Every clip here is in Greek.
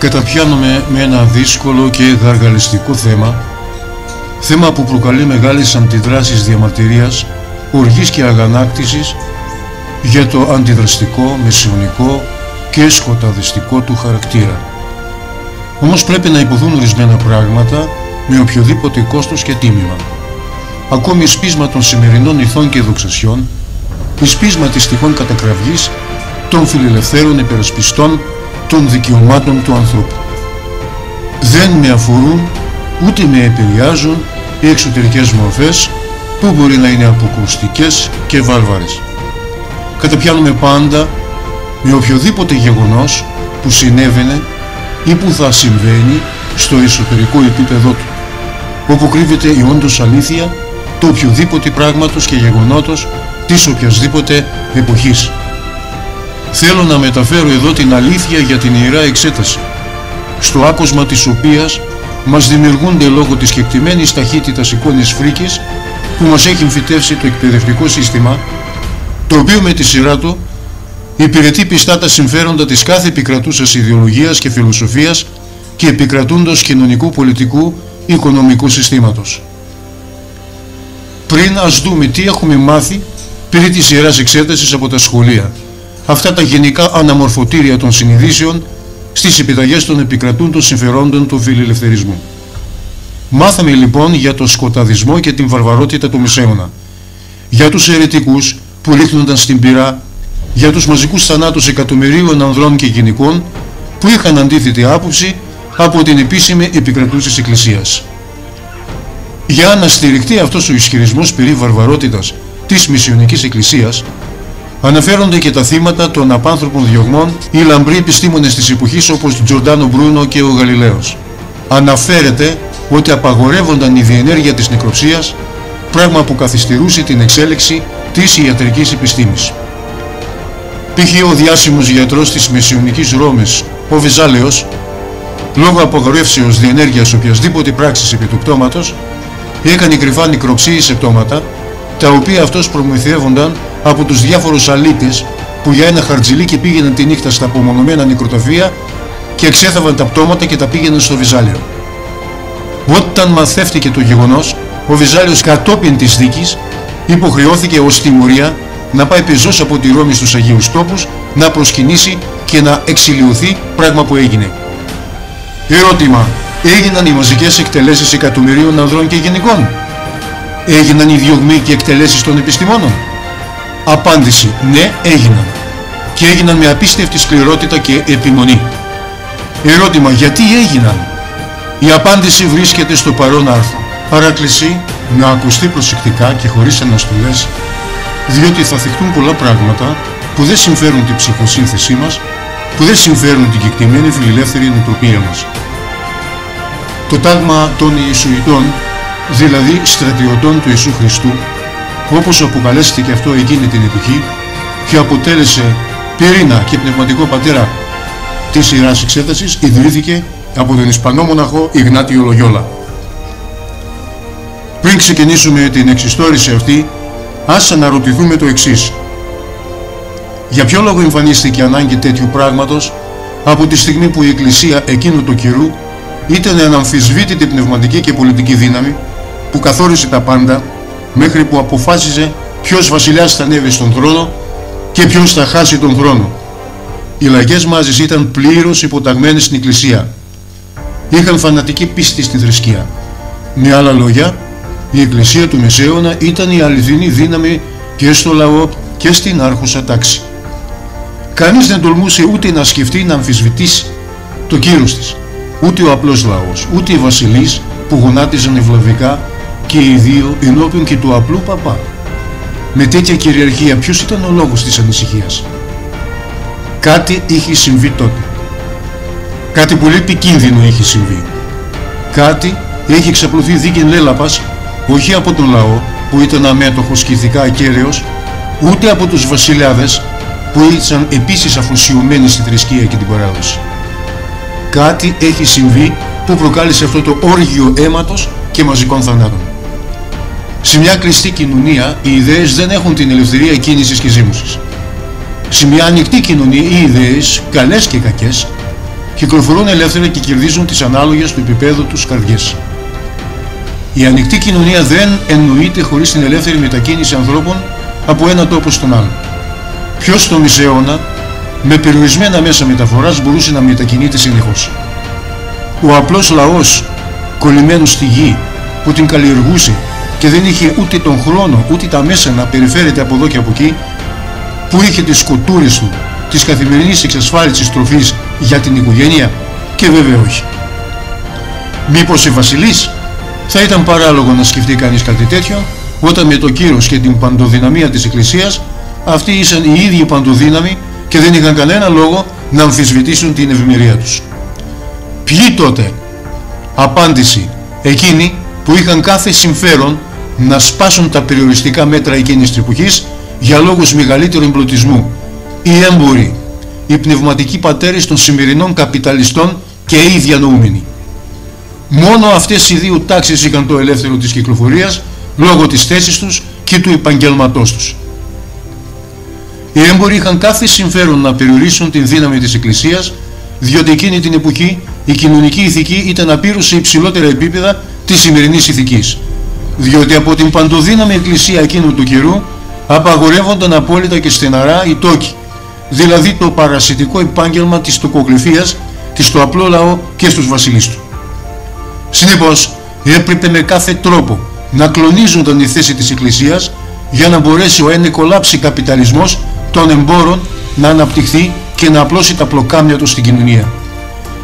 καταπιάνομαι με ένα δύσκολο και γαργαλιστικό θέμα θέμα που προκαλεί μεγάλες αντιδράσεις διαμαρτυρίας, οργής και αγανάκτησης για το αντιδραστικό, μεσαιωνικό και σκοταδιστικό του χαρακτήρα. Όμως πρέπει να υποθούν ορισμένα πράγματα με οποιοδήποτε κόστος και τίμημα. Ακόμη σπίσμα των σημερινών ηθών και δοξασιών, σπίσμα της τυχόν κατακραυγής των φιλελευθέρων υπερασπιστών των δικαιωμάτων του ανθρώπου. Δεν με αφορούν ούτε με επηρεάζουν οι εξωτερικές μορφές που μπορεί να είναι αποκρουστικές και βάρβαρες. Καταπιάνουμε πάντα με οποιοδήποτε γεγονός που συνέβαινε ή που θα συμβαίνει στο εσωτερικό επίπεδο του, όπου κρύβεται η όντως αλήθεια του οποιοδήποτε πράγματος και γεγονότος της οποιασδήποτε εποχής. Θέλω να μεταφέρω εδώ την αλήθεια για την Ιερά Εξέταση, στο άκουσμα της οποίας μας δημιουργούνται λόγω της κεκτημένης ταχύτητας εικόνης φρίκης που μας έχει εμφυτεύσει το εκπαιδευτικό σύστημα, το οποίο με τη σειρά του υπηρετεί πιστά τα συμφέροντα της κάθε επικρατούσας ιδεολογίας και φιλοσοφίας και επικρατούντος κοινωνικού, πολιτικού, οικονομικού συστήματος. Πριν ας δούμε τι έχουμε μάθει περί της Ιεράς Εξέτασης από τα σχολεία. Αυτά τα γενικά αναμορφωτήρια των συνειδήσεων στις επιταγές των επικρατούντων συμφερόντων του φιλελευθερισμού. Μάθαμε λοιπόν για το σκοταδισμό και την βαρβαρότητα του Μεσαίωνα, για τους αιρετικούς που ρίχνονταν στην πυρά, για τους μαζικούς θανάτους εκατομμυρίων ανδρών και γυναικών που είχαν αντίθετη άποψη από την επίσημη επικρατούση της Εκκλησίας. Για να στηριχτεί αυτός ο ισχυρισμός περί βαρβαρότητας της Μισιονικής Εκκλησίας, Αναφέρονται και τα θύματα των απάνθρωπων διωγμών ή λαμπροί επιστήμονες της εποχής όπως Τζορντάνο Μπρούνο και ο Γαλιλαίος. Αναφέρεται ότι απαγορεύονταν η διενέργεια της νεκροψίας, πράγμα που καθυστερούσε την εξέλιξη της ιατρικής επιστήμης. Π.χ. ο διάσημος γιατρός της Μεσαιωνικής Ρώμης, ο Βεζάλεος, λόγω απαγορεύσεως διενέργειας οποιασδήποτε πράξης επί του πτώματος, έκανε κρυφά νεκροψίη σε πτώματα, τα οποία αυτός προμηθεύονταν από τους διάφορους αλήτες που για ένα χαρτζιλίκι πήγαιναν τη νύχτα στα απομονωμένα νεκροταφεία και εξέθαβαν τα πτώματα και τα πήγαιναν στο Βυζάλιο. Όταν μαθεύτηκε το γεγονός, ο Βυζάλιος κατόπιν της δίκης υποχρεώθηκε ως τιμωρία να πάει πεζός από τη Ρώμη στους Αγίους Τόπους, να προσκυνήσει και να εξηλιωθεί, πράγμα που έγινε. Ερώτημα. Έγιναν οι μαζικές εκτελέσεις εκατομμυρίων ανδρών και γενικών. Έγιναν οι διωγμοί και εκτελέσεις των επιστημόνων; Απάντηση. Ναι, έγιναν. Και έγιναν με απίστευτη σκληρότητα και επιμονή. Ερώτημα. Γιατί έγιναν; Η απάντηση βρίσκεται στο παρόν άρθρο. Παράκληση να ακουστεί προσεκτικά και χωρίς αναστολές, διότι θα θυχτούν πολλά πράγματα που δεν συμφέρουν την ψυχοσύνθεσή μας, που δεν συμφέρουν την κεκτημένη φιλελεύθερη νοοτροπία μας. Το τάγμα των Ιησουητών, δηλαδή στρατιωτών του Ιησού Χριστού, όπως αποκαλέστηκε αυτό εκείνη την εποχή και αποτέλεσε πυρήνα και πνευματικό πατέρα της Ιεράς Εξέτασης, ιδρύθηκε από τον Ισπανό μοναχό Ιγνάτιο Λογιόλα. Πριν ξεκινήσουμε την εξιστόρηση αυτή, ας αναρωτηθούμε το εξής. Για ποιο λόγο εμφανίστηκε ανάγκη τέτοιου πράγματος από τη στιγμή που η Εκκλησία εκείνου του καιρού ήταν αναμφισβήτητη πνευματική και πολιτική δύναμη που καθόρισε τα πάντα μέχρι που αποφάσιζε ποιος βασιλιάς θα ανέβει στον θρόνο και ποιος θα χάσει τον θρόνο. Οι λαϊκές μάζες ήταν πλήρως υποταγμένες στην Εκκλησία. Είχαν φανατική πίστη στη θρησκεία. Με άλλα λόγια, η Εκκλησία του Μεσαίωνα ήταν η αληθινή δύναμη και στο λαό και στην άρχουσα τάξη. Κανείς δεν τολμούσε ούτε να σκεφτεί να αμφισβητήσει το κύρος της. Ούτε ο απλός λαός, ούτε οι βασιλείς που γονάτιζαν ευλαβικά και οι δύο ενώπιον και του απλού παπά. Με τέτοια κυριαρχία ποιος ήταν ο λόγος της ανησυχίας; Κάτι είχε συμβεί τότε. Κάτι πολύ επικίνδυνο είχε συμβεί. Κάτι έχει εξαπλωθεί δίκαιν λέλαπας όχι από τον λαό που ήταν αμέτωχος και ηθικά ακέραιος ούτε από τους βασιλιάδες που ήταν επίσης αφοσιωμένοι στη θρησκεία και την παράδοση. Κάτι έχει συμβεί που προκάλεσε αυτό το όργιο αίματος και μαζικών θανάτων. Σε μια κλειστή κοινωνία οι ιδέες δεν έχουν την ελευθερία κίνησης και ζήμωσης. Σε μια ανοιχτή κοινωνία οι ιδέες, καλές και κακές, κυκλοφορούν ελεύθερα και κερδίζουν τις ανάλογες του επίπεδου τους καρδιές. Η ανοιχτή κοινωνία δεν εννοείται χωρίς την ελεύθερη μετακίνηση ανθρώπων από ένα τόπο στον άλλο. Ποιος στο μισέωνα με περιορισμένα μέσα μεταφοράς μπορούσε να μετακινείται συνεχώς; Ο απλός λαός κολλημένος στη γη που την καλλιεργούσε και δεν είχε ούτε τον χρόνο ούτε τα μέσα να περιφέρεται από εδώ και από εκεί που είχε τις σκοτούρες του της καθημερινής εξασφάλισης τροφής για την οικογένεια και βέβαια όχι. Μήπως η βασιλής θα ήταν παράλογο να σκεφτεί κανείς κάτι τέτοιο όταν με το κύρος και την παντοδυναμία της Εκκλησίας αυτοί ήσαν οι ίδιοι παντοδύναμοι και δεν είχαν κανένα λόγο να αμφισβητήσουν την ευημερία τους. Ποιοι τότε, απάντηση, εκείνοι που είχαν κάθε συμφέρον να σπάσουν τα περιοριστικά μέτρα εκείνης της εποχής για λόγους μεγαλύτερου εμπλουτισμού. Οι έμποροι, οι πνευματικοί πατέρες των σημερινών καπιταλιστών και οι διανοούμενοι. Μόνο αυτές οι δύο τάξεις είχαν το ελεύθερο της κυκλοφορίας λόγω της θέσης τους και του επαγγελματός τους. Οι έμποροι είχαν κάθε συμφέρον να περιορίσουν την δύναμη της Εκκλησίας διότι εκείνη την εποχή η κοινωνική ηθική ήταν απείρως σε υψηλότερα επίπεδα της σημερινής ηθικής. Διότι από την παντοδύναμη εκκλησία εκείνου του καιρού απαγορεύονταν απόλυτα και στεναρά οι τόκοι, δηλαδή το παρασιτικό επάγγελμα της τοκογλυφίας και στο απλό λαό και στους βασιλείς του. Συνεπώς έπρεπε με κάθε τρόπο να κλονίζονταν η θέση της Εκκλησίας για να μπορέσει ο ένε κολάψη καπιταλισμός των εμπόρων να αναπτυχθεί και να απλώσει τα πλοκάμια του στην κοινωνία.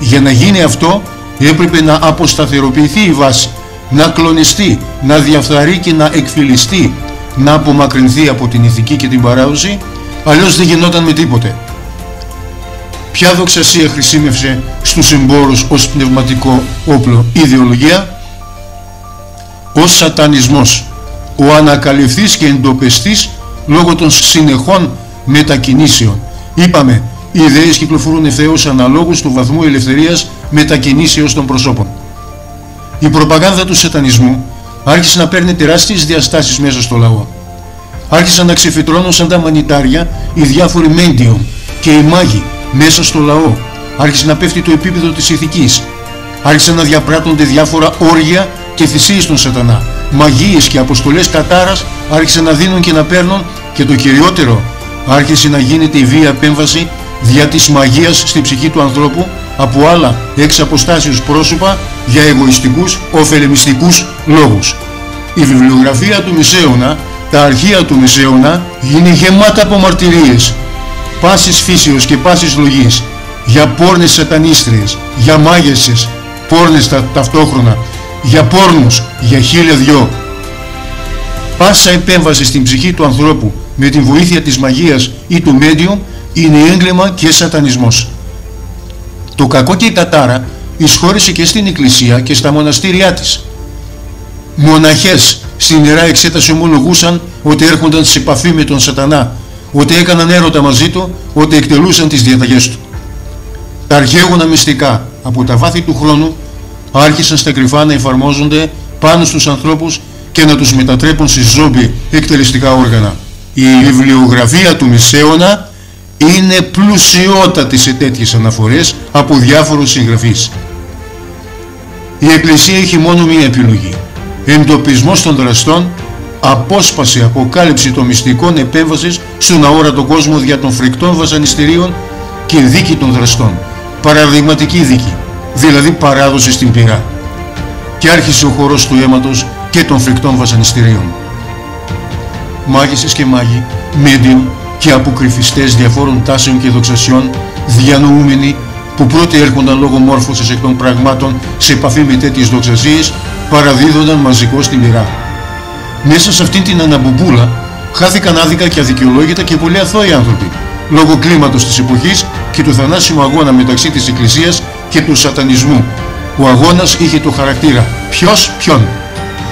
Για να γίνει αυτό έπρεπε να αποσταθεροποιηθεί η βάση, να κλονιστεί, να διαφθαρεί και να εκφυλιστεί, να απομακρυνθεί από την ηθική και την παράδοση, αλλιώς δεν γινόταν με τίποτε. Ποια δοξασία χρησιμεύσε στους εμπόρους ως πνευματικό όπλο ιδεολογία, ως σατανισμός, ο ανακαλυφθής και εντοπιστής λόγω των συνεχών μετακινήσεων. Είπαμε, οι ιδέες κυκλοφορούν ευθέως αναλόγως του βαθμού ελευθερίας μετακινήσεως των προσώπων. Η προπαγάνδα του σατανισμού άρχισε να παίρνει τεράστιες διαστάσεις μέσα στο λαό. Άρχισαν να ξεφυτρώνουν σαν τα μανιτάρια οι διάφοροι μέντιουμ και οι μάγοι μέσα στο λαό. Άρχισε να πέφτει το επίπεδο της ηθικής. Άρχισαν να διαπράττονται διάφορα όργια και θυσίες των σατανά. Μαγείες και αποστολές κατάρας άρχισαν να δίνουν και να παίρνουν και το κυριότερο άρχισε να γίνεται η βία επέμβαση δια της μαγείας στη ψυχή του ανθρώπου από άλλα εξ αποστάσεως πρόσωπα για εγωιστικούς, ωφελεμιστικούς λόγους. Η βιβλιογραφία του Μισέωνα, τα αρχεία του Μισέωνα είναι γεμάτα από μαρτυρίες πάσης φύσεως και πάσης λογής για πόρνες σατανίστριες, για μάγισσες, πόρνες τα, ταυτόχρονα, για πόρνους, για χίλια δυο. Πάσα επέμβαση στην ψυχή του ανθρώπου με τη βοήθεια της μαγείας ή του medium είναι έγκλημα και σατανισμός. Το κακό και η κατάρα εισχώρησε και στην εκκλησία και στα μοναστήριά της. Μοναχές στην Ιερά Εξέταση ομολογούσαν ότι έρχονταν σε επαφή με τον σατανά, ότι έκαναν έρωτα μαζί του, ότι εκτελούσαν τις διαταγές του. Τα αρχαίγωνα μυστικά από τα βάθη του χρόνου άρχισαν στα κρυφά να εφαρμόζονται πάνω στους ανθρώπους και να τους μετατρέπουν σε ζόμπι εκτελεστικά όργανα. Η βιβλιογραφία του Μισέωνα είναι πλουσιότατη σε τέτοιες αναφορές από διάφορους συγγραφείς. Η Εκκλησία έχει μόνο μία επιλογή. Εντοπισμός των δραστών, απόσπαση, αποκάλυψη των μυστικών επέμβασης στον αόρατο κόσμο δια των φρικτών βασανιστήριων και δίκη των δραστών. Παραδειγματική δίκη, δηλαδή παράδοση στην πυρά. Και άρχισε ο χορός του αίματος και των φρικτών βασανιστήριων. Μάγισσες και μάγοι, medium, και αποκρυφιστές διαφόρων τάσεων και δοξασιών, διανοούμενοι που πρώτοι έρχονταν λόγω μόρφωσης εκ των πραγμάτων σε επαφή με τέτοιες δοξασίες, παραδίδονταν μαζικώς στην πυρά. Μέσα σε αυτήν την αναμπομπούλα χάθηκαν άδικα και αδικαιολόγητα και πολλοί αθώοι άνθρωποι, λόγω κλίματος της εποχής και του θανάσιμου αγώνα μεταξύ της Εκκλησίας και του σατανισμού. Ο αγώνας είχε το χαρακτήρα ποιος ποιον.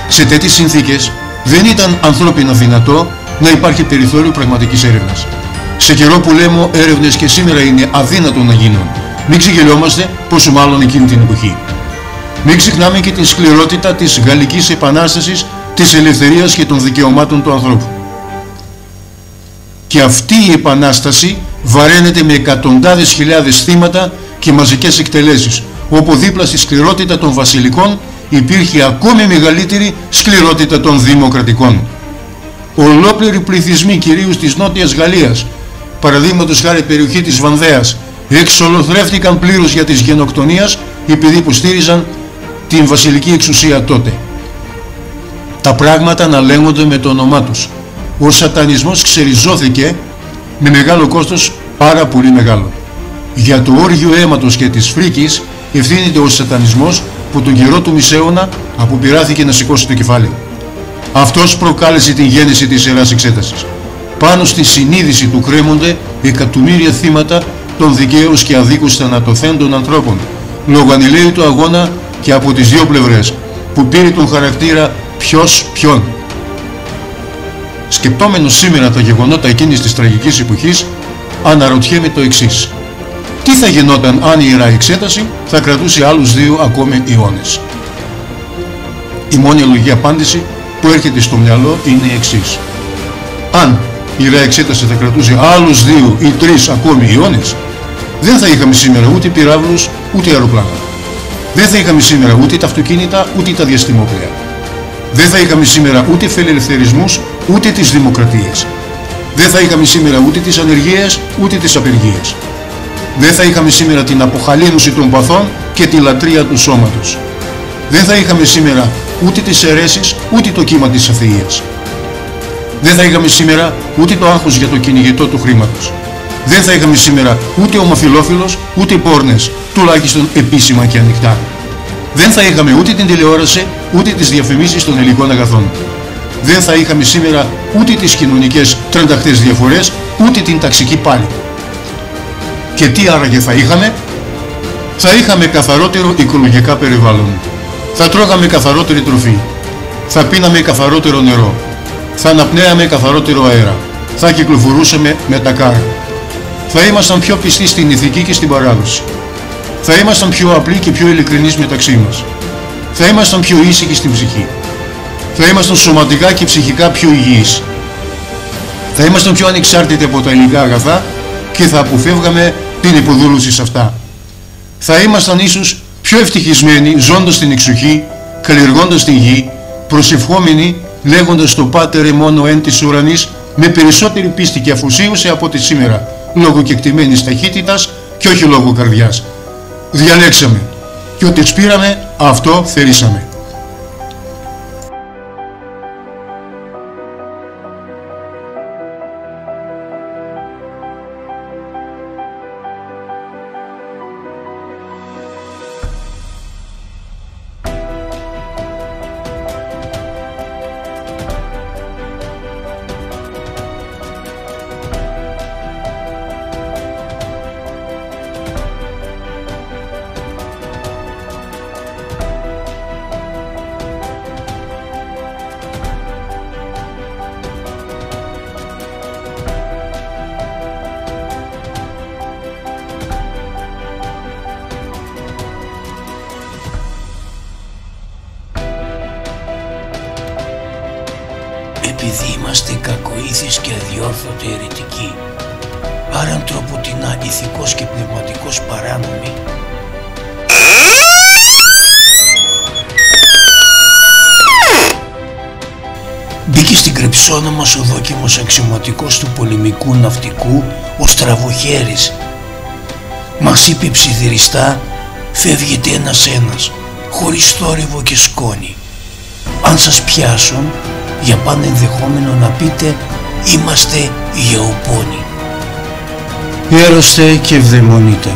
Σε τέτοιες συνθήκες δεν ήταν ανθρώπινα δυνατό να υπάρχει περιθώριο πραγματικής έρευνας. Σε καιρό που λέμε έρευνες και σήμερα είναι αδύνατο να γίνουν. Μην ξεγελιόμαστε πόσο μάλλον εκείνη την εποχή. Μην ξεχνάμε και την σκληρότητα της Γαλλικής Επανάστασης, της ελευθερίας και των δικαιωμάτων του ανθρώπου. Και αυτή η Επανάσταση βαραίνεται με εκατοντάδες χιλιάδες θύματα και μαζικές εκτελέσεις, όπου δίπλα στη σκληρότητα των βασιλικών υπήρχε ακόμη μεγαλύτερη σκληρότητα των δημοκρατικών. Ολόκληροι πληθυσμοί κυρίως της Νότιας Γαλλίας, παραδείγματος χάρη περιοχή της Βανδέας, εξολοθρεύτηκαν πλήρως για τις γενοκτονίας επειδή υποστήριζαν την βασιλική εξουσία τότε. Τα πράγματα αναλέγονται με το όνομά τους. Ο σατανισμός ξεριζώθηκε με μεγάλο κόστος πάρα πολύ μεγάλο. Για το όργιο αίματος και της φρίκης ευθύνεται ο σατανισμός που τον καιρό του Μισέωνα αποπειράθηκε να σηκώσει το κεφάλι. Αυτός προκάλεσε την γέννηση της Ιεράς Εξέτασης. Πάνω στη συνείδηση του κρέμονται εκατομμύρια θύματα των δικαίους και αδίκους θανατοθέντων ανθρώπων, λόγω του αγώνα και από τις δύο πλευρές, που πήρε τον χαρακτήρα ποιος ποιον. Σκεπτόμενος σήμερα τα γεγονότα εκείνης της τραγικής εποχής, αναρωτιέμαι το εξής. Τι θα γινόταν αν η Ιερά Εξέταση θα κρατούσε άλλους δύο ακόμη αιώνες; Η μόνη λογική απάντηση που έρχεται στο μυαλό είναι η εξής. Αν η Ιερά Εξέταση θα κρατούσε άλλους δύο ή τρεις ακόμη αιώνες, δεν θα είχαμε σήμερα ούτε πυράβλους ούτε αεροπλάνα. Δεν θα είχαμε σήμερα ούτε τα αυτοκίνητα ούτε τα διαστημόπλαια. Δεν θα είχαμε σήμερα ούτε φιλελευθερισμούς ούτε τις δημοκρατίες. Δεν θα είχαμε σήμερα ούτε τις ανεργίες ούτε τις απεργίες. Δεν θα είχαμε σήμερα την αποχαλήνωση των παθών και τη λατρεία του σώματος. Δεν θα είχαμε σήμερα ούτε τις αιρέσεις ούτε το κύμα της αθείας. Δεν θα είχαμε σήμερα ούτε το άγχος για το κυνηγητό του χρήματος. Δεν θα είχαμε σήμερα ούτε ομοφιλόφιλος ούτε πόρνες, τουλάχιστον επίσημα και ανοιχτά. Δεν θα είχαμε ούτε την τηλεόραση ούτε τις διαφημίσεις των υλικών αγαθών. Δεν θα είχαμε σήμερα ούτε τις κοινωνικές τρενταχτές διαφορές ούτε την ταξική πάλι. Και τι άραγε θα είχαμε; Θα είχαμε καθαρότερο οικολογικά περιβάλλον. Θα τρώγαμε καθαρότερη τροφή. Θα πίναμε καθαρότερο νερό. Θα αναπνέαμε καθαρότερο αέρα. Θα κυκλοφορούσαμε με τα κάρα. Θα ήμασταν πιο πιστοί στην ηθική και στην παράδοση. Θα ήμασταν πιο απλοί και πιο ειλικρινείς μεταξύ μας. Θα ήμασταν πιο ήσυχοι στην ψυχή. Θα ήμασταν σωματικά και ψυχικά πιο υγιείς. Θα ήμασταν πιο ανεξάρτητοι από τα υλικά αγαθά και θα αποφεύγαμε την υποδούλωση σε αυτά. Θα ήμασταν ίσως πιο ευτυχισμένοι ζώντας την εξοχή, καλλιεργώντας την γη, προσευχόμενοι λέγοντας το Πάτερ μόνο εν της ουρανής με περισσότερη πίστη και αφοσίωση από τη σήμερα, λόγω κεκτημένης ταχύτητας και όχι λόγω καρδιάς. Διαλέξαμε και ό,τι σπήραμε αυτό θερήσαμε. Επειδή είμαστε κακοήθεις και αδιόρθωτοι αιρετικοί, άρα ανθρωποτινά ηθικός και πνευματικός παράνομοι, Μπήκε στην κρεψόνα μας ο δόκιμος αξιωματικός του πολεμικού ναυτικού, ο Στραβοχέρης. Μας είπε ψιθυριστά, φεύγετε ένας-ένας, χωρίς θόρυβο και σκόνη. Αν σας πιάσουν, για πάνε ενδεχόμενο να πείτε είμαστε γεωπόνοι. Έρωστε και ευδαιμονείτε.